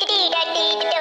dee dee dee dee do